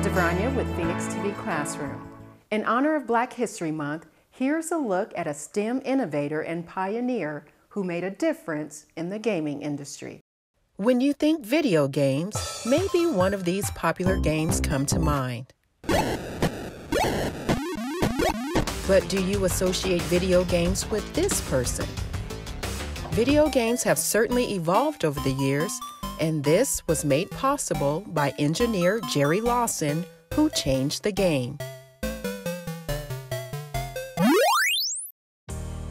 I'm Devrania with Phoenix TV Classroom. In honor of Black History Month, here's a look at a STEM innovator and pioneer who made a difference in the gaming industry. When you think video games, maybe one of these popular games come to mind. But do you associate video games with this person? Video games have certainly evolved over the years, and this was made possible by engineer Jerry Lawson, who changed the game.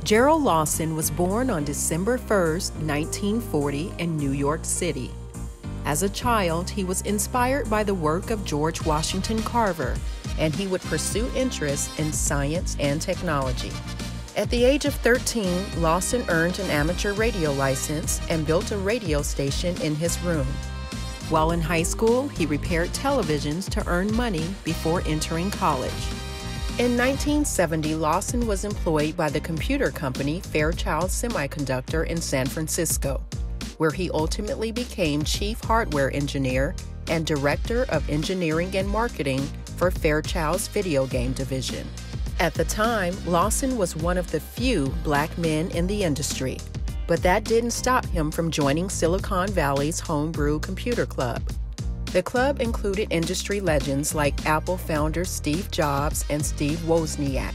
Gerald Lawson was born on December 1, 1940, in New York City. As a child, he was inspired by the work of George Washington Carver, and he would pursue interests in science and technology. At the age of 13, Lawson earned an amateur radio license and built a radio station in his room. While in high school, he repaired televisions to earn money before entering college. In 1970, Lawson was employed by the computer company Fairchild Semiconductor in San Francisco, where he ultimately became chief hardware engineer and director of engineering and marketing for Fairchild's video game division. At the time, Lawson was one of the few black men in the industry, but that didn't stop him from joining Silicon Valley's Homebrew Computer Club. The club included industry legends like Apple founders Steve Jobs and Steve Wozniak.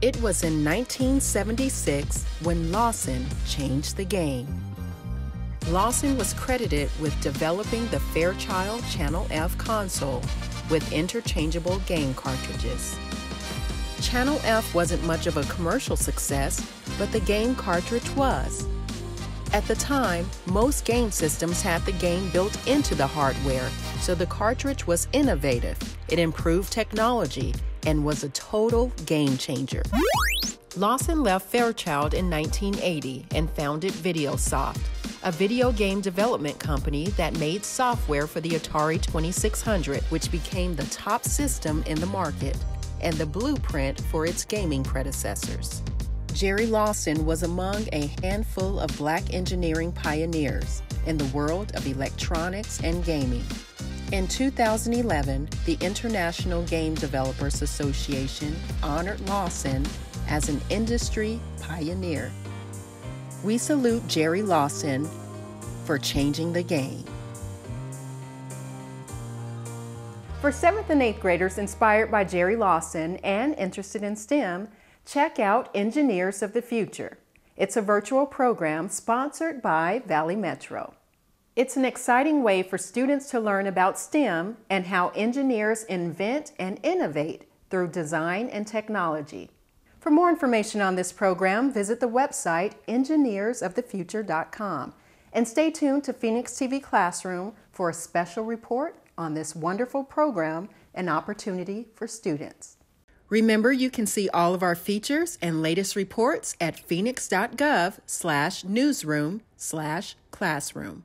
It was in 1976 when Lawson changed the game. Lawson was credited with developing the Fairchild Channel F console with interchangeable game cartridges. Channel F wasn't much of a commercial success, but the game cartridge was. At the time, most game systems had the game built into the hardware, so the cartridge was innovative. It improved technology and was a total game changer. Lawson left Fairchild in 1980 and founded Videosoft, a video game development company that made software for the Atari 2600, which became the top system in the market and the blueprint for its gaming predecessors. Jerry Lawson was among a handful of black engineering pioneers in the world of electronics and gaming. In 2011, the International Game Developers Association honored Lawson as an industry pioneer. We salute Jerry Lawson for changing the game. For 7th and 8th graders inspired by Jerry Lawson and interested in STEM, check out Engineers of the Future. It's a virtual program sponsored by Valley Metro. It's an exciting way for students to learn about STEM and how engineers invent and innovate through design and technology. For more information on this program, visit the website engineersofthefuture.com and stay tuned to Phoenix TV Classroom for a special report on this wonderful program and opportunity for students. Remember, you can see all of our features and latest reports at phoenix.gov slash newsroom slash classroom.